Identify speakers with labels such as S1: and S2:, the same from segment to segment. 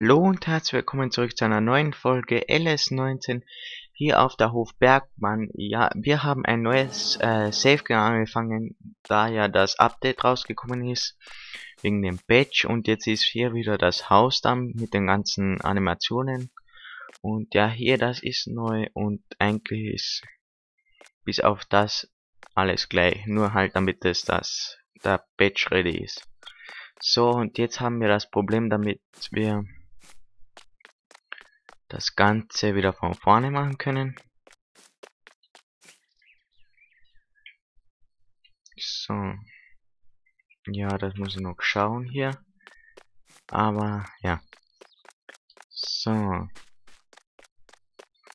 S1: Hallo und herzlich willkommen zurück zu einer neuen Folge LS19 hier auf der Hof Bergmann. Ja, wir haben ein neues äh, Safe angefangen, da ja das Update rausgekommen ist, wegen dem Patch und jetzt ist hier wieder das Haus dann mit den ganzen Animationen. Und ja, hier das ist neu und eigentlich ist bis auf das alles gleich, nur halt damit es das der Patch ready ist. So, und jetzt haben wir das Problem, damit wir das Ganze wieder von vorne machen können. So. Ja, das muss ich noch schauen hier. Aber, ja. So.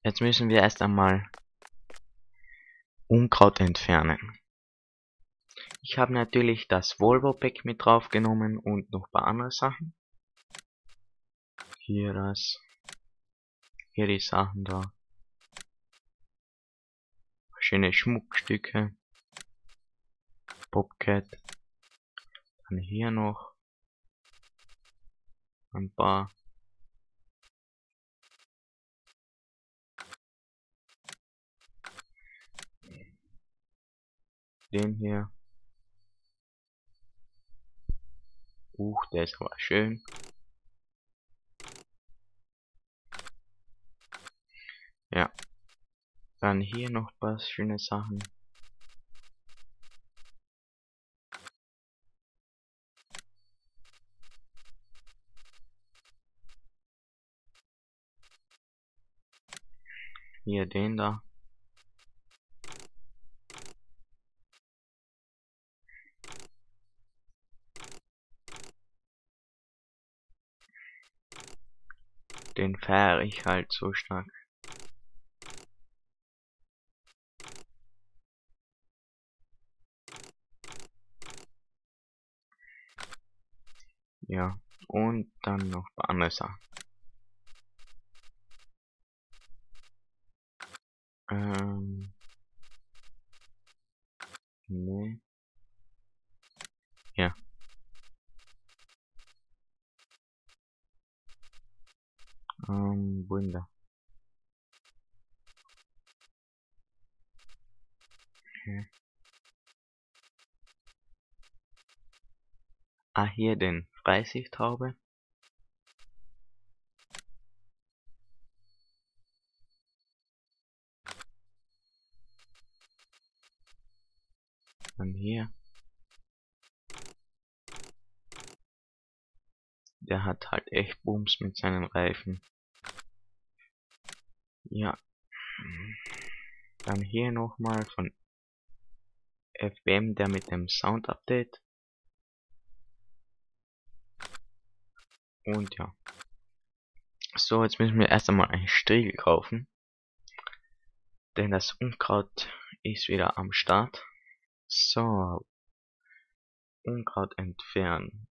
S1: Jetzt müssen wir erst einmal Unkraut entfernen. Ich habe natürlich das Volvo Pack mit drauf genommen und noch ein paar andere Sachen. Hier das hier die Sachen da. Schöne Schmuckstücke. Bobcat. Dann hier noch ein paar. Den hier. Uch, der ist aber schön. Ja. Dann hier noch was schöne Sachen. Hier den da. Den fahre ich halt so stark. Ja, und dann noch ein paar andere Sachen. Ähm. Nee. Ja. Ähm, Wunder. Okay. Ah, hier den Freisichtaube. Dann hier. Der hat halt echt Booms mit seinen Reifen. Ja. Dann hier nochmal von FBM, der mit dem Sound Update. Und ja. So, jetzt müssen wir erst einmal einen Striegel kaufen. Denn das Unkraut ist wieder am Start. So. Unkraut entfernen.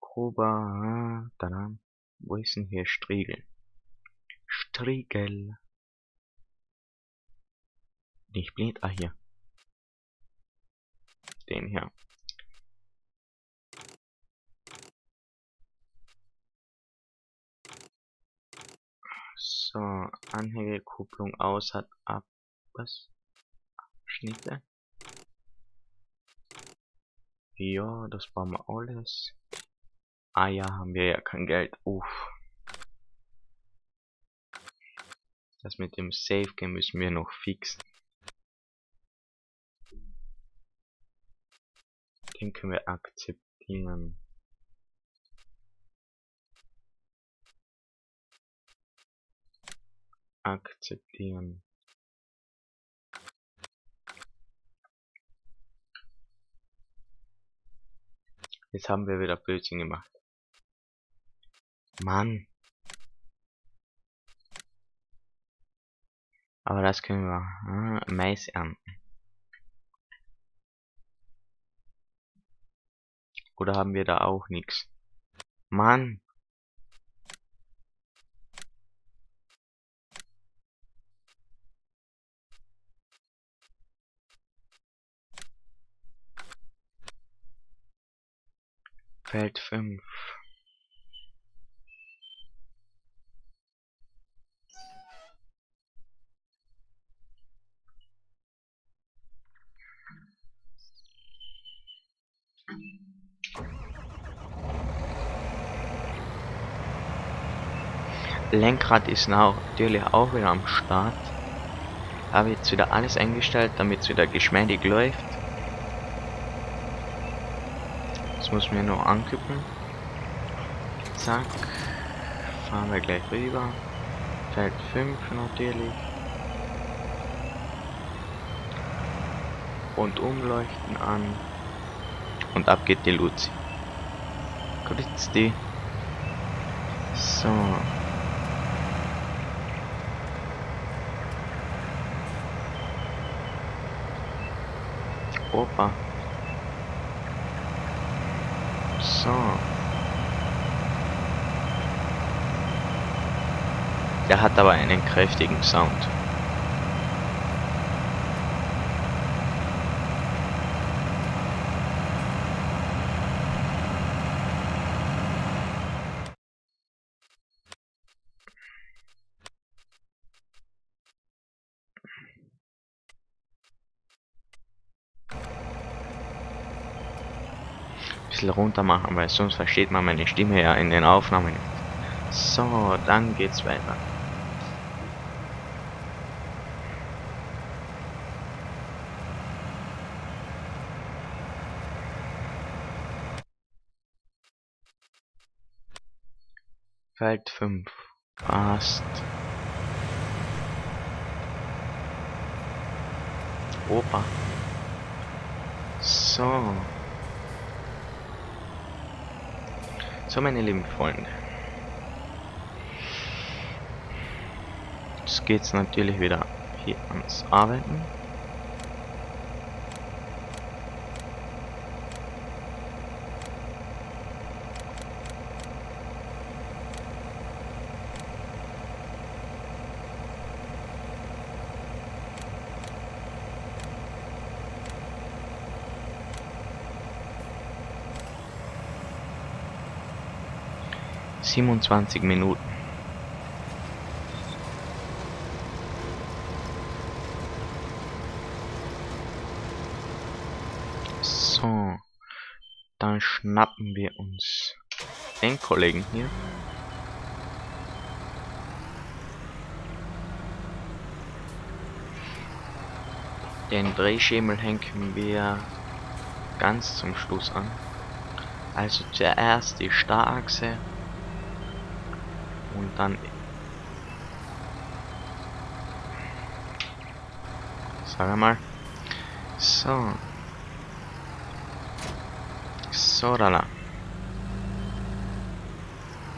S1: Kuba, dann. Wo ist denn hier Striegel? Striegel. Nicht blind, ah hier. Den hier. So, Anhängerkupplung aus hat ab was? Abschnitte. Ja, das war mal alles. Ah ja, haben wir ja kein Geld. Uff. Das mit dem Safe Game müssen wir noch fixen. Den können wir akzeptieren. Akzeptieren Jetzt haben wir wieder Blödsinn gemacht. Mann. Aber das können wir. Ah, Mais ernten. Oder haben wir da auch nichts? Mann. Feld 5. Lenkrad ist natürlich auch wieder am Start. Habe jetzt wieder alles eingestellt, damit es wieder geschmeidig läuft. Jetzt muss mir nur ankippen. Zack. Fahren wir gleich rüber. Feld 5 natürlich. Und umleuchten an. Und ab geht die Luzi. Grüß die. So. Opa. So. Der hat aber einen kräftigen Sound. Bisschen runter machen, weil sonst versteht man meine Stimme ja in den Aufnahmen nicht. So, dann geht's weiter. Feld 5. Fast. Opa. So. So, meine lieben Freunde. Jetzt geht's natürlich wieder hier ans Arbeiten. Siebenundzwanzig Minuten. So, dann schnappen wir uns den Kollegen hier. Den Drehschemel hängen wir ganz zum Schluss an. Also zuerst die Starrachse und dann sag mal so. So da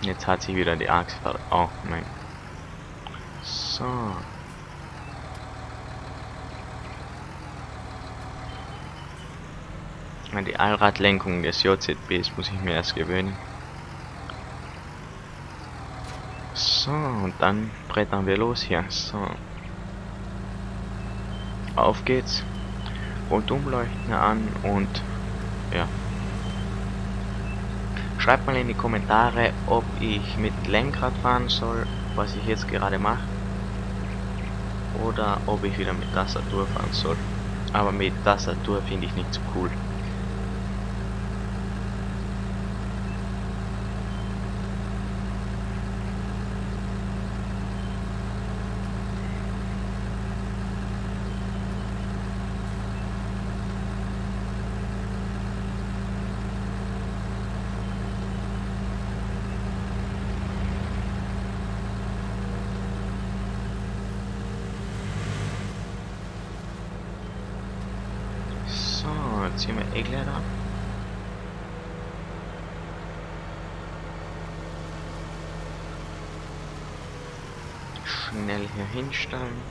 S1: jetzt hat sich wieder die Achse oh mein so. Die Allradlenkung des JZBs muss ich mir erst gewöhnen So, und dann brettern wir los hier. So. Auf geht's. Rundumleuchten an und ja. Schreibt mal in die Kommentare, ob ich mit Lenkrad fahren soll, was ich jetzt gerade mache. Oder ob ich wieder mit Tastatur fahren soll. Aber mit Tastatur finde ich nicht so cool. Ziehen wir Egler ab. Schnell hier hinstellen.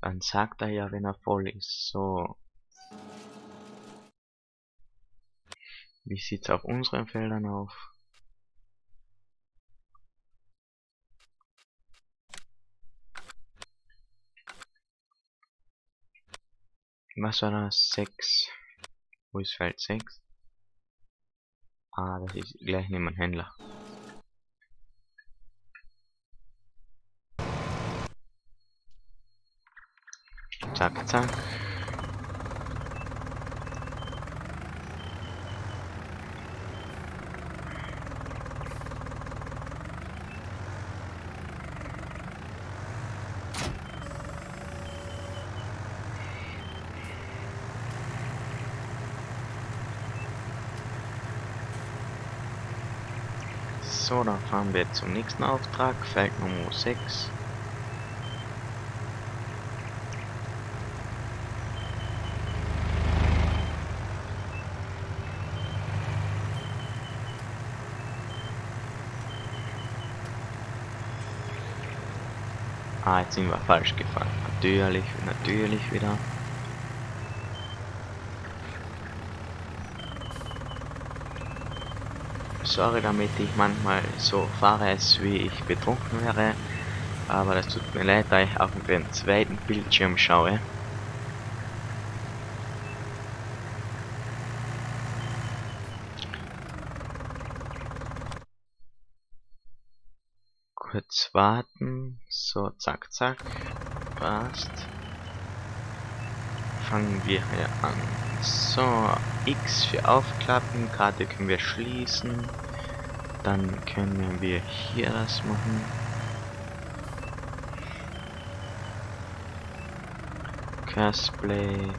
S1: Dann sagt er ja, wenn er voll ist. So. Wie sieht's auf unseren Feldern auf? Was war das? 6. Wo ist Feld 6? Ah, das ist gleich neben dem Händler. Zack, zack. So, dann fahren wir zum nächsten Auftrag, Feld Nummer 6. Ah, jetzt sind wir falsch gefahren. Natürlich, natürlich wieder. Sorry, damit ich manchmal so fahre, als wie ich betrunken wäre. Aber das tut mir leid, da ich auf den zweiten Bildschirm schaue. Kurz warten. So, zack, zack. Passt. Fangen wir hier an. So, X für aufklappen, Karte können wir schließen. Dann können wir hier das machen. Castplay.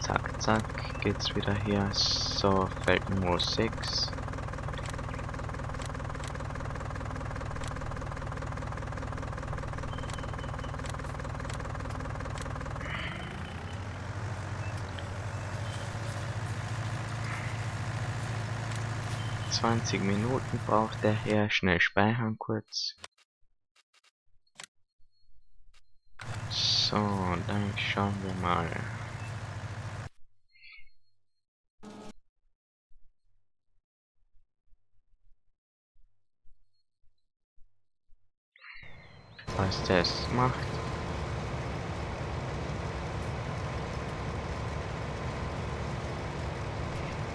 S1: Zack, zack. Geht's wieder hier. So, Feld Nummer 6. 20 Minuten braucht der Herr. Schnell speichern kurz. So, dann schauen wir mal. Was das macht.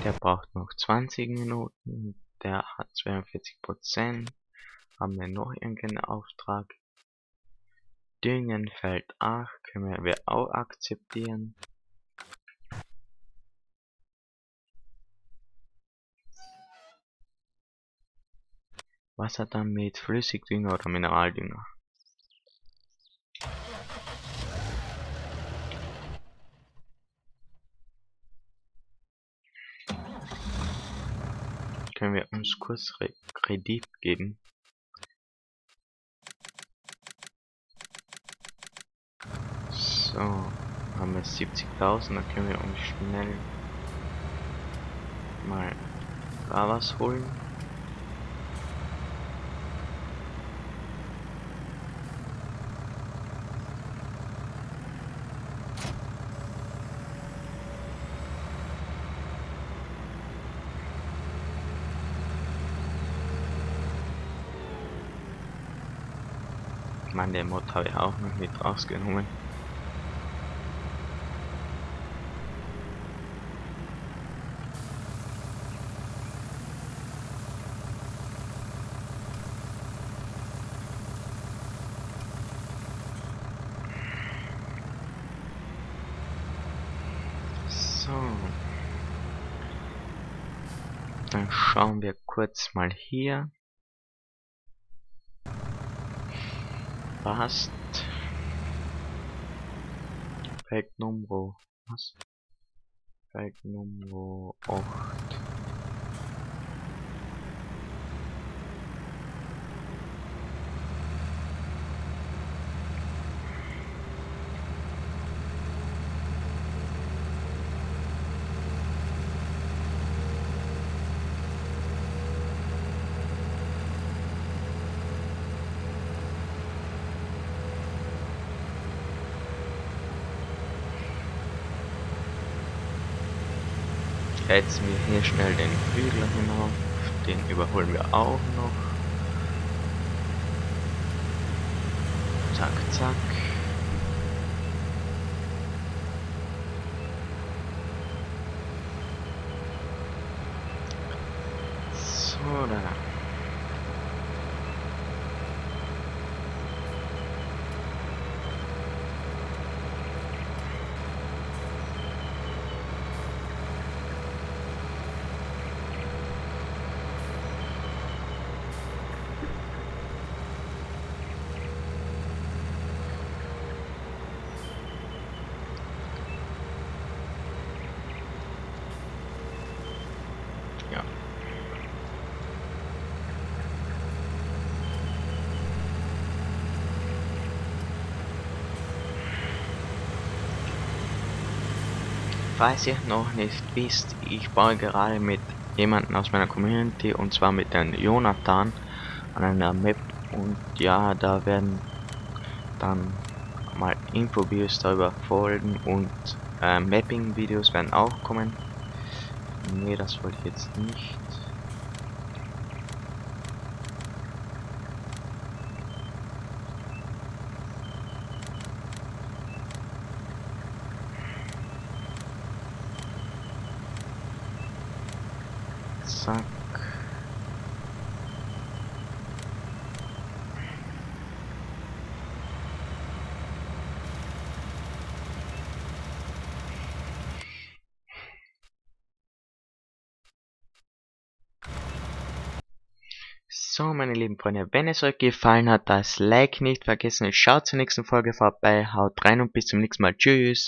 S1: Der braucht noch 20 Minuten. Der hat 42 Prozent. Haben wir noch irgendeinen Auftrag? Düngenfeld 8 können wir auch akzeptieren. Was hat dann mit Flüssigdünger oder Mineraldünger? Können wir uns kurz Kredit geben. So, haben wir 70.000, dann können wir uns schnell mal da was holen. Meine, der Mod habe ich auch noch mit rausgenommen. So. Dann schauen wir kurz mal hier. Passt. Feld Nummer was? Feld Nummer 8. Heizen wir hier schnell den Hügel hinauf. Den überholen wir auch noch. Zack, zack. So, da. Falls ihr noch nicht wisst, ich baue gerade mit jemanden aus meiner Community und zwar mit dem Jonathan an einer Map und ja, da werden dann mal Info-Videos darüber folgen und äh, Mapping-Videos werden auch kommen. Nee, das wollte ich jetzt nicht. Zack. So, meine lieben Freunde, wenn es euch gefallen hat, das Like nicht vergessen. Schaut zur nächsten Folge vorbei, haut rein und bis zum nächsten Mal. Tschüss.